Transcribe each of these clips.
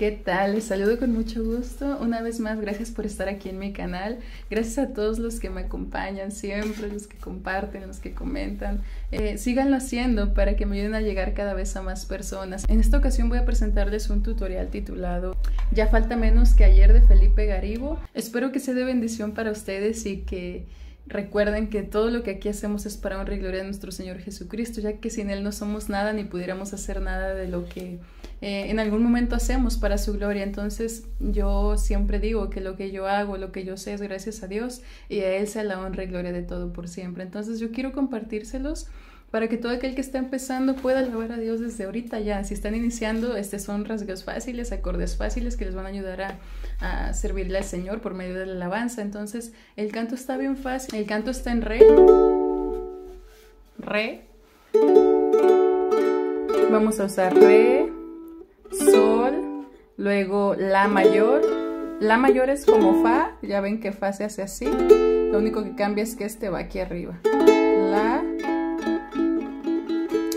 ¿Qué tal? Les saludo con mucho gusto. Una vez más, gracias por estar aquí en mi canal. Gracias a todos los que me acompañan siempre, los que comparten, los que comentan. Eh, síganlo haciendo para que me ayuden a llegar cada vez a más personas. En esta ocasión voy a presentarles un tutorial titulado Ya falta menos que ayer de Felipe Garibo. Espero que sea de bendición para ustedes y que Recuerden que todo lo que aquí hacemos es para honra y gloria de nuestro Señor Jesucristo, ya que sin Él no somos nada ni pudiéramos hacer nada de lo que eh, en algún momento hacemos para su gloria. Entonces yo siempre digo que lo que yo hago, lo que yo sé es gracias a Dios y a Él sea la honra y gloria de todo por siempre. Entonces yo quiero compartírselos para que todo aquel que está empezando pueda alabar a Dios desde ahorita ya. Si están iniciando, este son rasgos fáciles, acordes fáciles que les van a ayudar a, a, servirle al Señor por medio de la alabanza. Entonces, el canto está bien fácil. El canto está en re, re. Vamos a usar re, sol, luego la mayor. La mayor es como fa, ya ven que fa se hace así. Lo único que cambia es que este va aquí arriba. La,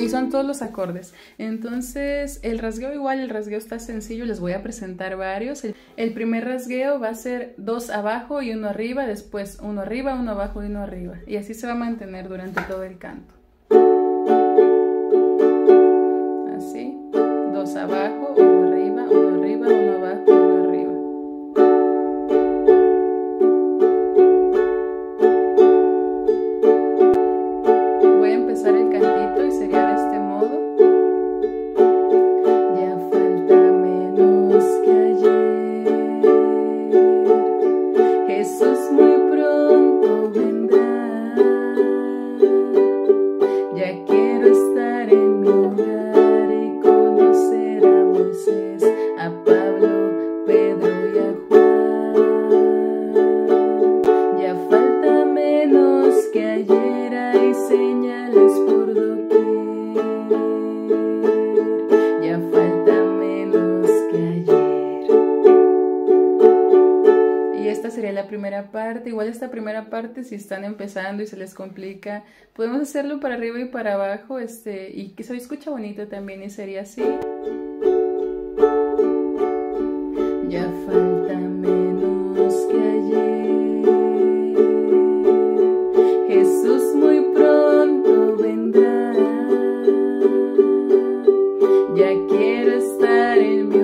y son todos los acordes. Entonces, el rasgueo igual, el rasgueo está sencillo, les voy a presentar varios. El, el, primer rasgueo va a ser dos abajo y uno arriba, después uno arriba, uno abajo y uno arriba. Y así se va a mantener durante todo el canto. Así, dos abajo, Igual esta primera parte, si están empezando y se les complica, podemos hacerlo para arriba y para abajo, este, y que se escucha bonito también, y sería así. Ya falta menos que ayer. Jesús muy pronto vendrá. Ya quiero estar en mi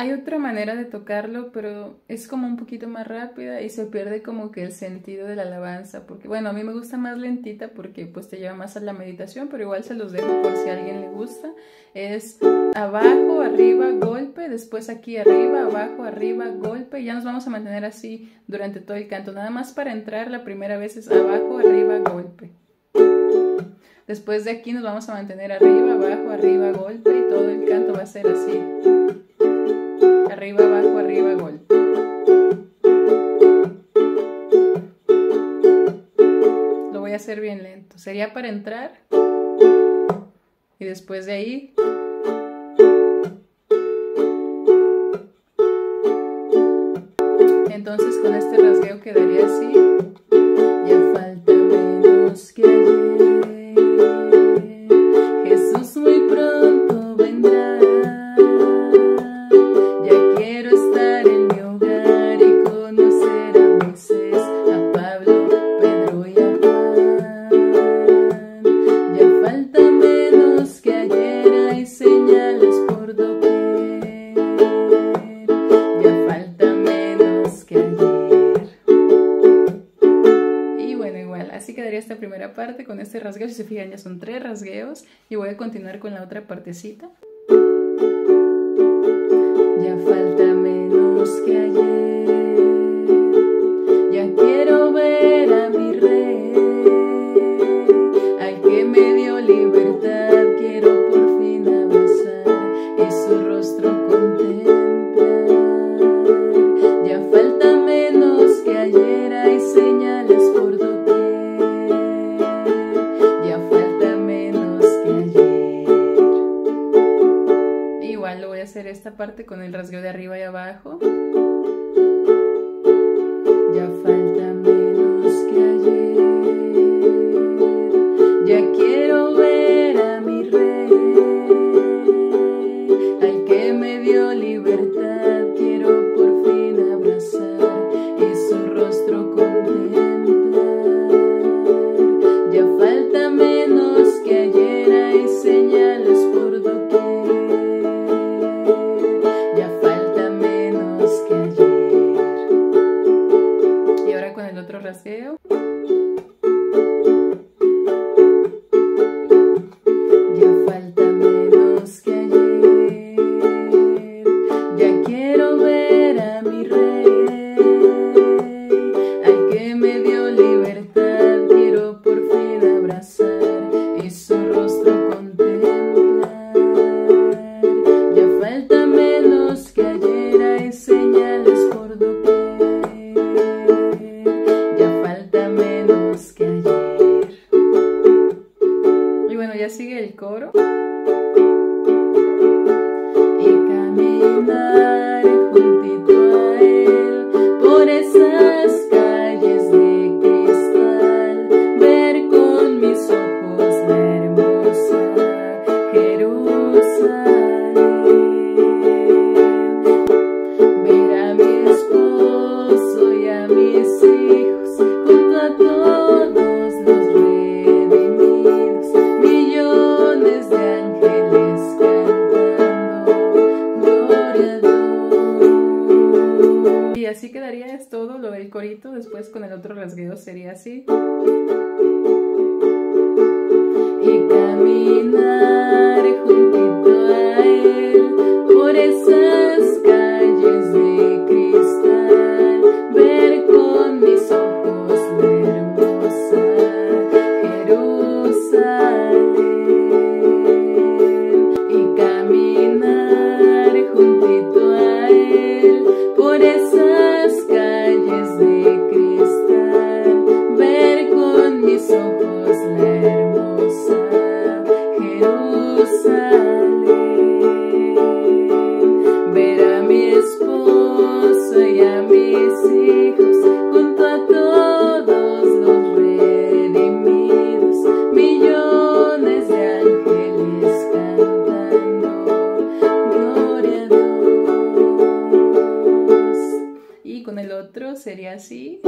hay otra manera de tocarlo, pero es como un poquito más rápida y se pierde como que el sentido de la alabanza, porque bueno, a mí me gusta más lentita porque pues te lleva más a la meditación, pero igual se los dejo por si a alguien le gusta. Es abajo, arriba, golpe, después aquí arriba, abajo, arriba, golpe, y ya nos vamos a mantener así durante todo el canto. Nada más para entrar la primera vez es abajo, arriba, golpe. Después de aquí nos vamos a mantener arriba, abajo, arriba, golpe y todo el canto va a ser así. Bien lento. Sería para entrar y después de ahí entonces con este rasgueo quedaría así. Primera parte con este rasgueo. Si se fijan, ya son tres rasgueos. Y voy a continuar con la otra partecita. Ya falta menos que hacer esta parte con el rasgueo de arriba y abajo. Ya falta eu? todo lo del corito, después con el otro rasgueo sería así. Y caminar juntito a él por esa sería así.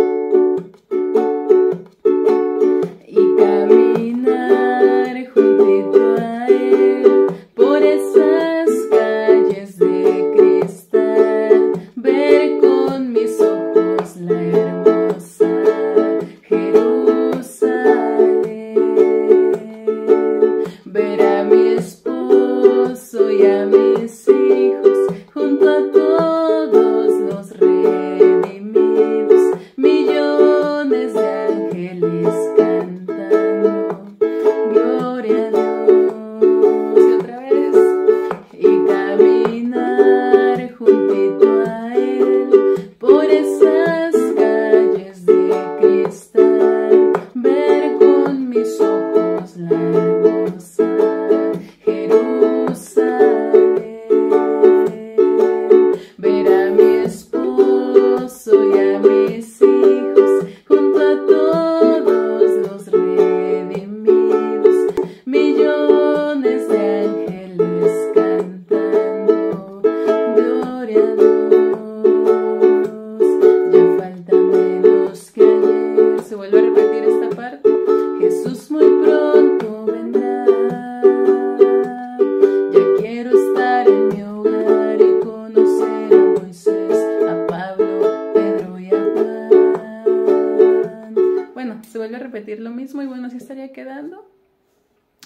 estaría quedando.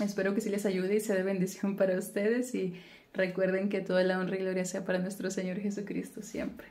Espero que sí les ayude y sea de bendición para ustedes y recuerden que toda la honra y gloria sea para nuestro Señor Jesucristo siempre.